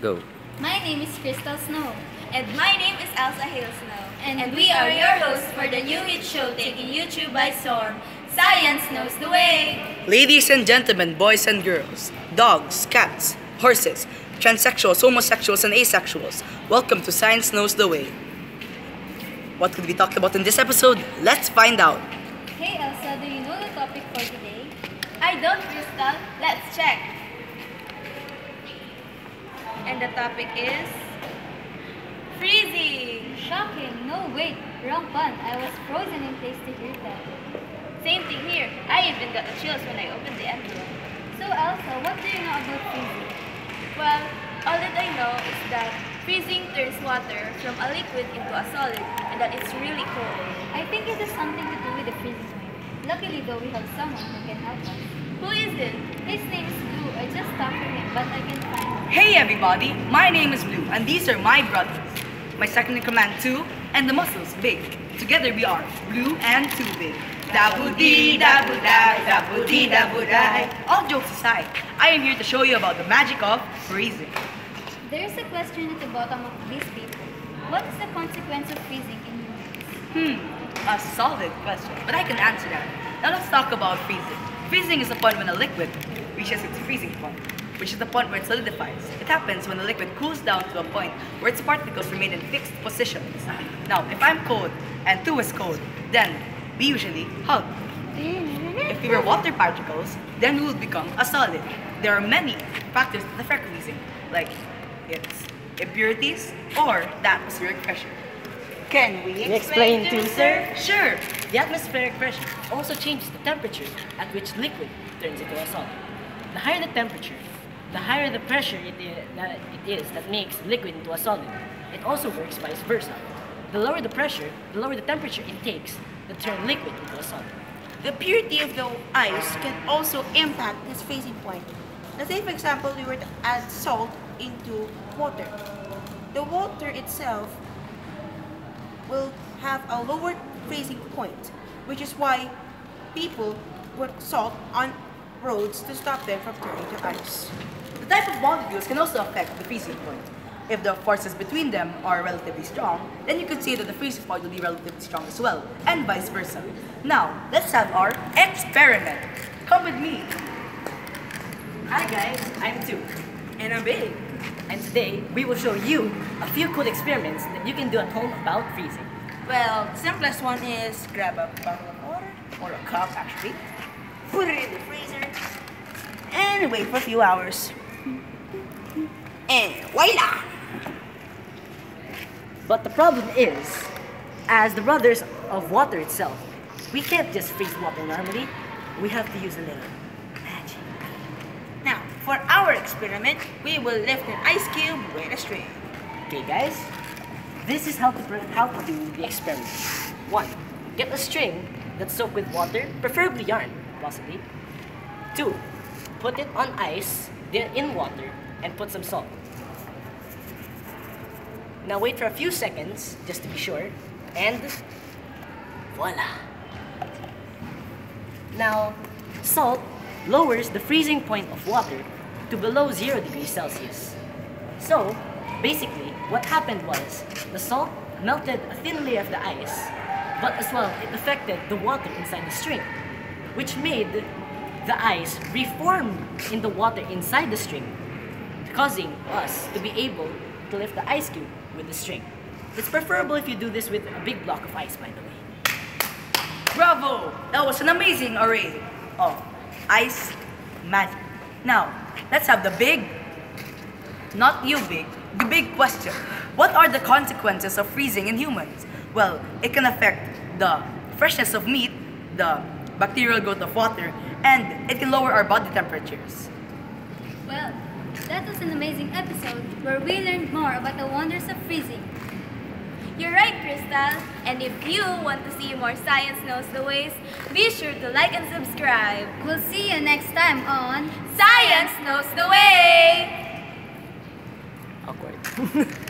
Go. My name is Crystal Snow. And my name is Elsa Hale Snow. And, we are your hosts for the new hit show taking YouTube by storm. Science knows the way. Ladies and gentlemen, boys and girls, dogs, cats, horses, transsexuals, homosexuals, and asexuals, welcome to Science Knows the Way. What could we talk about in this episode? Let's find out. Hey Elsa, do you know the topic for today? I don't, Crystal. Let's check. And the topic is freezing. Shocking. No, wait. Wrong pun. I was frozen in place to hear that. Same thing here. I even got the chills when I opened the envelope. So Elsa, what do you know about freezing? Well, all that I know is that freezing turns water from a liquid into a solid and that it's really cold. I think it has something to do with the freezing point. Luckily though, we have someone who can help us. Who is it? His name is Blu. I just talked to him, but I can't find him. Hey everybody, my name is Blu, and these are my brothers. My second in command, Two, and the muscles, Big. Together we are Blu and Two Big. Dabu dee dabu da, dabu dee dabu da. All jokes aside, I am here to show you about the magic of freezing. There's a question at the bottom of this paper. What is the consequence of freezing in humans? Hmm, a solid question, but I can answer that. Now let's talk about freezing. Freezing is the point when a liquid reaches its freezing point, which is the point where it solidifies. It happens when the liquid cools down to a point where its particles remain in fixed positions. Now, if I'm cold and two is cold, then we usually hug. If we were water particles, then we would become a solid. There are many factors that affect freezing, like its impurities or the atmospheric pressure. Can we explain too, sir? Sure, The atmospheric pressure also changes the temperature at which liquid turns into a solid. The higher the temperature, the higher the pressure it is, that it is that makes liquid into a solid. It also works vice versa. The lower the pressure, the lower the temperature it takes to turn liquid into a solid. The purity of the ice can also impact this freezing point. Let's say, for example, we were to add salt into water. The water itself will have a lower freezing point, which is why people put salt on roads to stop them from turning to ice. The type of molecules can also affect the freezing point. If the forces between them are relatively strong, then you could say that the freezing point will be relatively strong as well, and vice versa. Now, let's have our experiment. Come with me. Hi guys, I'm Two. And I'm Big. And today, we will show you a few cool experiments that you can do at home about freezing. Well, the simplest one is grab a bottle of water, or a cup actually, put it in the freezer, and wait for a few hours. And voila! But the problem is, as the brothers of water itself, we can't just freeze water normally. We have to use a little for our experiment, we will lift an ice cube with a string. Okay, guys, this is how to how to do the experiment. One, get a string that's soaked with water, preferably yarn, possibly. Two, put it on ice, then in water, and put some salt. Now wait for a few seconds, just to be sure, and voila. Now, salt lowers the freezing point of water to below 0 degrees Celsius. So, basically, what happened was the salt melted a thin layer of the ice, but as well, it affected the water inside the string, which made the ice reform in the water inside the string, causing us to be able to lift the ice cube with the string. It's preferable if you do this with a big block of ice, by the way. Bravo! That was an amazing array of ice magic. Now, let's have the big, not you big, the big question. What are the consequences of freezing in humans? Well, it can affect the freshness of meat, the bacterial growth of water, and it can lower our body temperatures. Well, that was an amazing episode where we learned more about the wonders of freezing. You're right, Crystal. And if you want to see more Science Knows the Ways, be sure to like and subscribe. We'll see you next time on Science Knows the Way! Awkward.